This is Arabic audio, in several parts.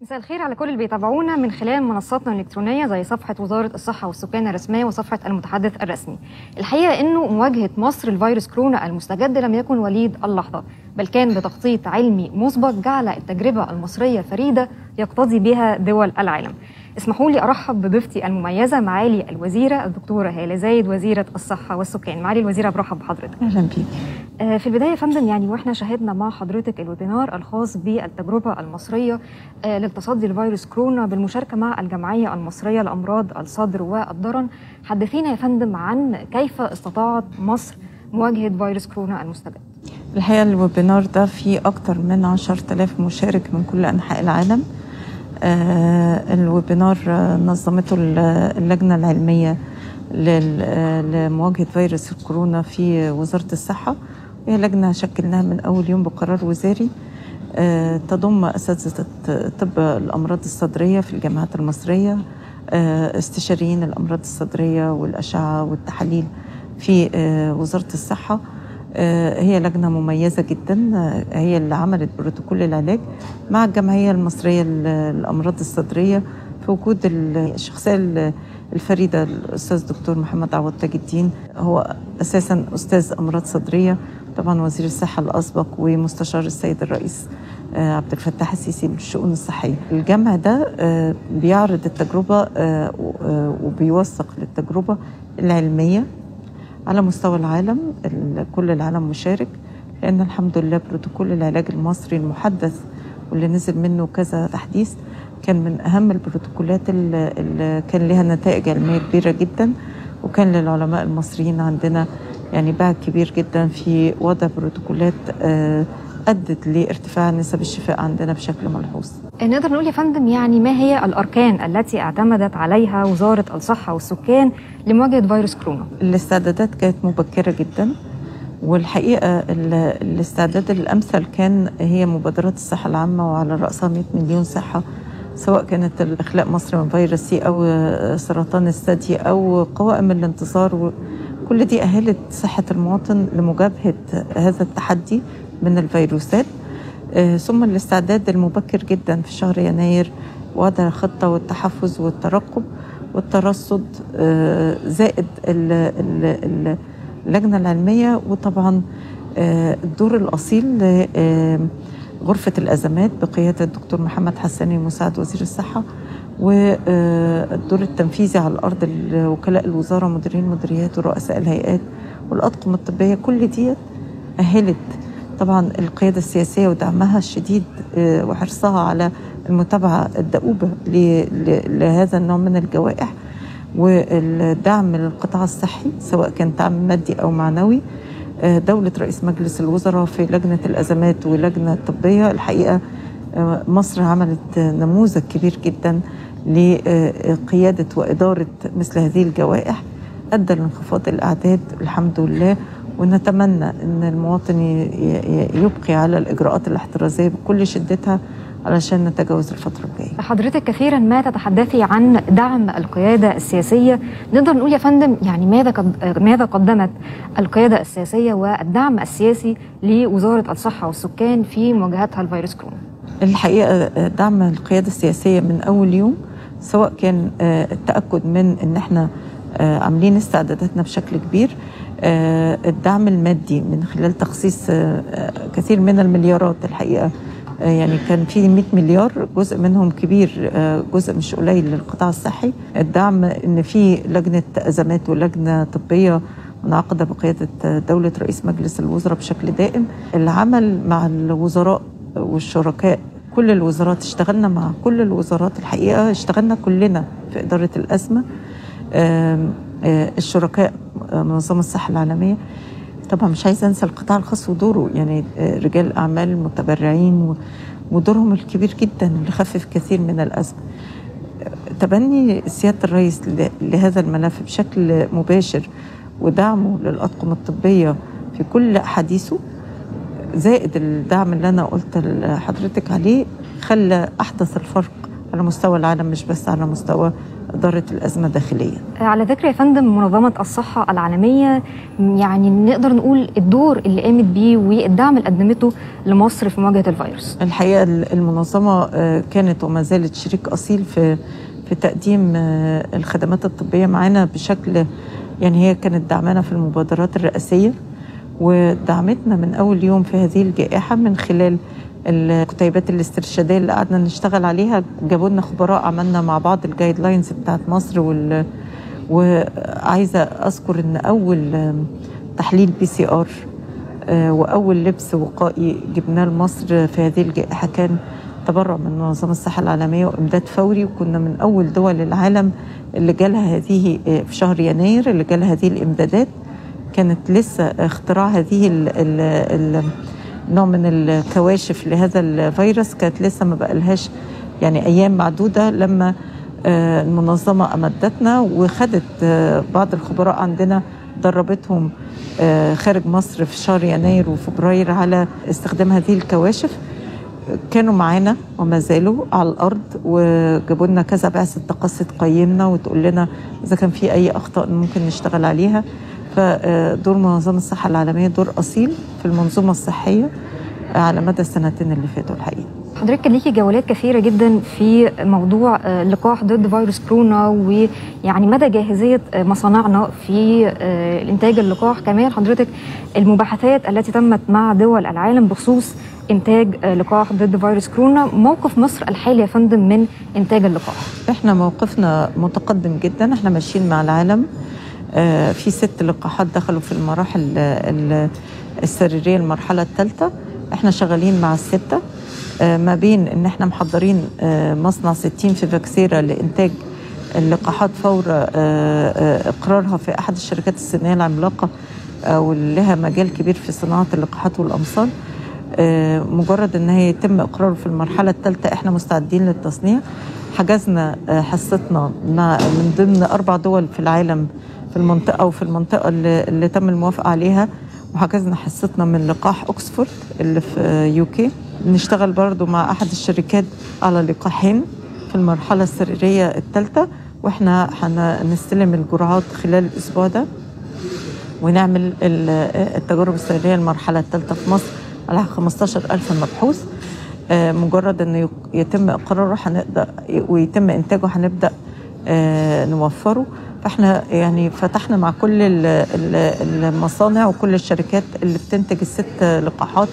مساء الخير على كل اللي بيتابعونا من خلال منصاتنا الإلكترونية زي صفحة وزارة الصحة والسكان الرسمية وصفحة المتحدث الرسمي. الحقيقة إنه مواجهة مصر لفيروس كورونا المستجد لم يكن وليد اللحظة، بل كان بتخطيط علمي مسبق جعل التجربة المصرية فريدة يقتضي بها دول العالم. اسمحوا لي أرحب بضيفتي المميزة معالي الوزيرة الدكتورة هالة زايد وزيرة الصحة والسكان. معالي الوزيرة برحب بحضرتك. أهلا بيك. آه، في البداية يا فندم يعني وإحنا شاهدنا مع حضرتك الويبينار الخاص بالتجربة المصرية آه، للتصدي لفيروس كورونا بالمشاركة مع الجمعية المصرية لأمراض الصدر والضرن. حدثينا يا فندم عن كيف استطاعت مصر مواجهة فيروس كورونا المستجد. الحقيقة الويبينار ده فيه أكتر من 10000 مشارك من كل أنحاء العالم. الويبينار آه، نظمته اللجنة العلمية لل- آه، لمواجهة فيروس الكورونا في وزارة الصحة. وهي لجنة شكلناها من أول يوم بقرار وزاري. آه، تضم أساتذة طب الأمراض الصدرية في الجامعات المصرية آه، استشاريين الأمراض الصدرية والأشعة والتحاليل في آه، وزارة الصحة. آه، هي لجنة مميزة جدا آه، هي اللي عملت بروتوكول العلاج مع الجمعية المصرية للامراض الصدرية في وجود الشخصية ال- الفريدة الأستاذ دكتور محمد عوض تاج الدين هو أساسا أستاذ أمراض صدرية طبعا وزير الصحة الأسبق ومستشار السيد الرئيس آه، عبد الفتاح السيسي للشؤون الصحية. الجمع ده آه، بيعرض التجربة آه، آه، وبيوثق للتجربة العلمية على مستوى العالم ال- كل العالم مشارك لأن الحمد لله بروتوكول العلاج المصري المحدث واللي نزل منه كذا تحديث كان من أهم البروتوكولات اللي كان لها نتائج علمية كبيرة جدا وكان للعلماء المصريين عندنا يعني باع كبير جدا في وضع بروتوكولات آه، ادت لارتفاع نسب الشفاء عندنا بشكل ملحوظ. نقدر نقول يا فندم يعني ما هي الأركان التي اعتمدت عليها وزارة الصحة والسكان لمواجهة فيروس كورونا الاستعدادات كانت مبكرة جدا والحقيقة ال- الاستعداد الأمثل كان هي مبادرات الصحة العامة وعلى رأسها 100 مليون صحة سواء كانت إخلاء مصر من فيروس سي أو سرطان الثدي أو قوائم الانتصار كل دي أهلت صحة المواطن لمجابهة هذا التحدي من الفيروسات. آه، ثم الاستعداد المبكر جدا في شهر يناير وضع خطة والتحفز والترقب والترصد آه، زائد ال- ال- ال- اللجنة العلمية وطبعا آه، الدور الأصيل لغرفة الأزمات بقيادة الدكتور محمد حساني مساعد وزير الصحة والدور التنفيذي على الأرض ال- وكلاء الوزارة مديرين مديريات ورؤساء الهيئات والأطقم الطبية. كل ديت أهلت طبعا القيادة السياسية ودعمها الشديد آه، وحرصها على المتابعة الدؤوبة لهذا النوع من الجوائح. والدعم للقطاع الصحي سواء كان دعم مادي أو معنوي آه، دولة رئيس مجلس الوزراء في لجنة الأزمات ولجنة الطبية الحقيقة آه، مصر عملت نموذج كبير جدا لقيادة وإدارة مثل هذه الجوائح. أدى لانخفاض الأعداد الحمد لله. ونتمنى أن المواطن يبقي على الإجراءات الاحترازية بكل شدتها علشان نتجاوز الفترة الجاية. حضرتك كثيرا ما تتحدثي عن دعم القيادة السياسية. نقدر نقول يا فندم يعني ماذا قد ماذا قدمت القيادة السياسية والدعم السياسي لوزارة الصحة والسكان في مواجهتها لفيروس كورونا؟ الحقيقة دعم القيادة السياسية من أول يوم سواء كان آه، التأكد من أن إحنا آه، عاملين استعداداتنا بشكل كبير الدعم المادي من خلال تخصيص آه، آه، كثير من المليارات الحقيقة. آه، يعني كان في 100 مليار جزء منهم كبير آه، جزء مش قليل للقطاع الصحي. الدعم إن في لجنة أزمات ولجنة طبية منعقدة بقيادة دولة رئيس مجلس الوزراء بشكل دائم. العمل مع الوزراء والشركاء كل الوزارات اشتغلنا مع كل الوزارات الحقيقة اشتغلنا كلنا في إدارة الأزمة. آه، الشركاء آه، منظمة الصحة العالمية. طبعا مش عايزة أنسى القطاع الخاص ودوره يعني آه، رجال اعمال متبرعين و- ودورهم الكبير جدا اللي خفف كثير من الأزمة. تبني سيادة الرئيس لهذا الملف بشكل مباشر ودعمه للأطقم الطبية في كل أحاديثه زائد الدعم اللي أنا قلت لحضرتك عليه خلى أحدث الفرق على مستوى العالم مش بس على مستوى إدارة الأزمة الداخلية. على ذكر يا فندم منظمة الصحة العالمية يعني نقدر نقول الدور اللي قامت بيه والدعم اللي قدمته لمصر في مواجهة الفيروس. الحقيقة المنظمة كانت وما زالت شريك أصيل في في تقديم الخدمات الطبية معانا بشكل يعني هي كانت دعمنا في المبادرات الرئاسية ودعمتنا من أول يوم في هذه الجائحة من خلال الكتيبات الاسترشادية اللي قعدنا نشتغل عليها جابوا لنا خبراء عملنا مع بعض ال guidelines بتاعت مصر وال وعايزة أذكر إن أول تحليل PCR وأول لبس وقائي جبناه لمصر في هذه الجائحة كان تبرع من منظمة الصحة العالمية وإمداد فوري وكنا من أول دول العالم اللي جالها هذه في شهر يناير اللي جالها هذه الإمدادات. كانت لسه اختراع هذه ال ال ال نوع من الكواشف لهذا الفيروس كانت لسه ما بقالهاش يعني أيام معدودة لما المنظمة أمدتنا وخدت بعض الخبراء عندنا دربتهم خارج مصر في شهر يناير وفبراير على استخدام هذه الكواشف. كانوا معانا وما زالوا على الأرض وجابوا لنا كذا بعثة تقصي تقيمنا وتقول لنا إذا كان في أي أخطاء ممكن نشتغل عليها. فدور منظمة الصحة العالمية دور أصيل في المنظومة الصحية على مدى السنتين اللي فاتوا الحقيقة. حضرتك كان ليكي جولات كثيرة جدا في موضوع لقاح ضد فيروس كورونا ويعني مدى جاهزية مصانعنا في إنتاج اللقاح. كمان حضرتك المباحثات التي تمت مع دول العالم بخصوص إنتاج لقاح ضد فيروس كورونا. موقف مصر الحالي يا فندم من إنتاج اللقاح؟ إحنا موقفنا متقدم جدا. إحنا ماشيين مع العالم. في ست لقاحات دخلوا في المراحل السريرية المرحلة الثالثة. إحنا شغالين مع الستة. ما بين إن إحنا محضرين مصنع 60 في فاكسيرا لإنتاج اللقاحات فور إقرارها في أحد الشركات الصينية العملاقة واللي لها مجال كبير في صناعة اللقاحات والأمصال. مجرد إن هي يتم إقراره في المرحلة الثالثة إحنا مستعدين للتصنيع. حجزنا حصتنا من ضمن أربع دول في العالم في المنطقة وفي المنطقة اللي, اللي تم الموافقة عليها. وحجزنا حصتنا من لقاح اوكسفورد اللي في يوكي. بنشتغل برضو مع أحد الشركات على لقاحين في المرحلة السريرية الثالثة. وإحنا هنستلم الجرعات خلال الأسبوع ده. ونعمل التجارب السريرية المرحلة الثالثة في مصر على 15000 مبحوث. مجرد إنه يتم إقراره هنقدر ويتم إنتاجه هنبدأ نوفره. فاحنا يعني فتحنا مع كل المصانع وكل الشركات اللي بتنتج الست لقاحات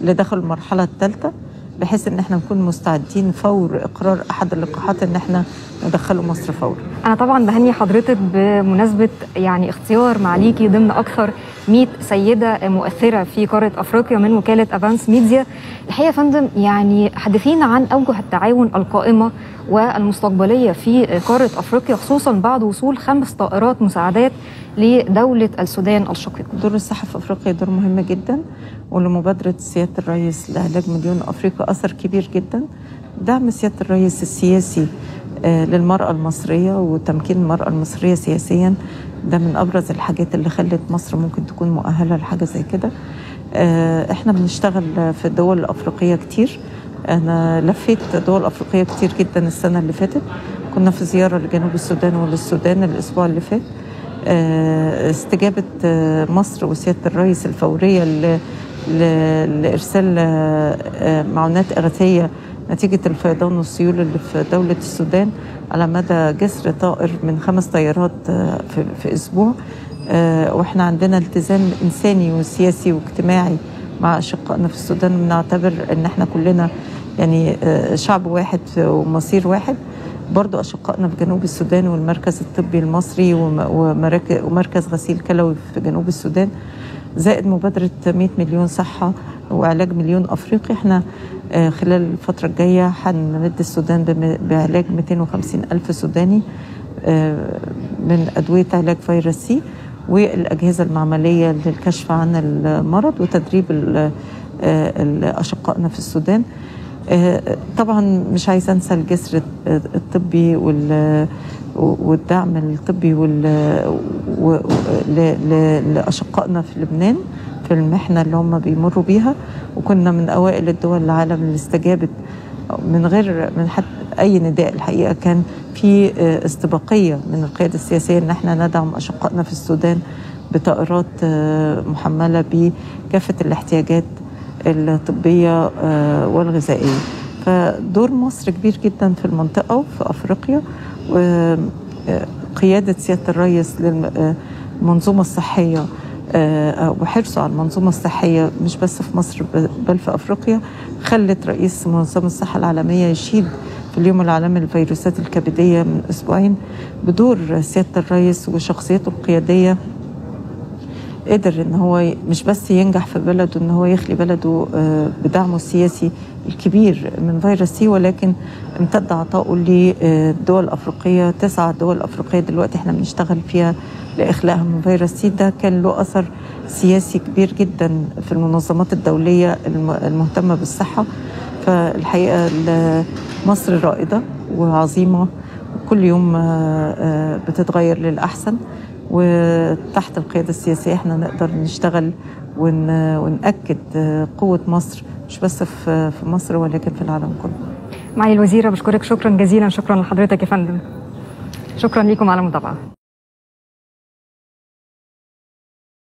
اللي دخلوا المرحلة الثالثة. بحيث إن إحنا نكون مستعدين فور إقرار أحد اللقاحات إن إحنا ندخله مصر فورا. أنا طبعا بهني حضرتك بمناسبة يعني اختيار معاليكي ضمن أكثر 100 سيدة مؤثرة في قارة أفريقيا من وكالة Avance Media. الحقيقة يا فندم يعني حدثينا عن أوجه التعاون القائمة والمستقبلية في قارة أفريقيا خصوصا بعد وصول خمس طائرات مساعدات لدولة السودان الشقيقه. دور الصحة في أفريقيا دور مهم جدا ولمبادرة سيادة الرئيس لعلاج مليون أفريقيا أثر كبير جدا. دعم سيادة الرئيس السياسي للمرأة المصرية وتمكين المرأة المصرية سياسيا. ده من أبرز الحاجات اللي خلت مصر ممكن تكون مؤهلة لحاجة زي كده. إحنا بنشتغل في الدول الأفريقية كتير. أنا لفيت دول أفريقية كتير جدا السنة اللي فاتت. كنا في زيارة لجنوب السودان وللسودان الأسبوع اللي فات. استجابة مصر وسيادة الرئيس الفورية لإرسال معونات إغاثية نتيجة الفيضان والسيول اللي في دولة السودان على مدى جسر طائر من خمس طيارات في, أسبوع. وإحنا عندنا التزام إنساني وسياسي واجتماعي مع أشقائنا في السودان. بنعتبر إن إحنا كلنا يعني شعب واحد ومصير واحد. برضو أشقائنا في جنوب السودان والمركز الطبي المصري ومركز غسيل كلوي في جنوب السودان زائد مبادرة 100 مليون صحة وعلاج مليون أفريقي. إحنا خلال الفترة الجاية هنمد السودان بعلاج 250 ألف سوداني من أدوية علاج فيروس سي والأجهزة المعملية للكشف عن المرض وتدريب أشقائنا في السودان. طبعا مش عايزة أنسى الجسر الطبي والدعم الطبي لأشقائنا في لبنان في المحنة اللي هم بيمروا بيها. وكنا من أوائل الدول العالم اللي استجابت من غير من حتى أي نداء. الحقيقة كان في استباقية من القيادة السياسية إن إحنا ندعم أشقائنا في السودان بطائرات محملة بكافة الاحتياجات الطبية والغذائية. فدور مصر كبير جدا في المنطقة وفي أفريقيا وقياده سيادة الرئيس للمنظومه الصحية وحرصه على المنظومة الصحية مش بس في مصر بل في أفريقيا خلت رئيس منظمة الصحة العالمية يشيد في اليوم العالمي للفيروسات الكبدية من أسبوعين بدور سيادة الرئيس وشخصيته القيادية قدر إن هو مش بس ينجح في بلده إن هو يخلي بلده بدعمه السياسي الكبير من فيروس سي ولكن امتد عطائه للدول الافريقيه تسع دول أفريقية دلوقتي إحنا بنشتغل فيها لاخلاءها من فيروس سي. ده كان له أثر سياسي كبير جدا في المنظمات الدولية المهتمة بالصحة. فالحقيقة مصر رائدة وعظيمة وكل يوم بتتغير للأحسن. وتحت القيادة السياسية إحنا نقدر نشتغل ون ونأكد قوة مصر مش بس في مصر ولكن في العالم كله. معالي الوزيرة بشكرك شكرا جزيلا شكرا لحضرتك يا فندم. شكرا لكم على المتابعة.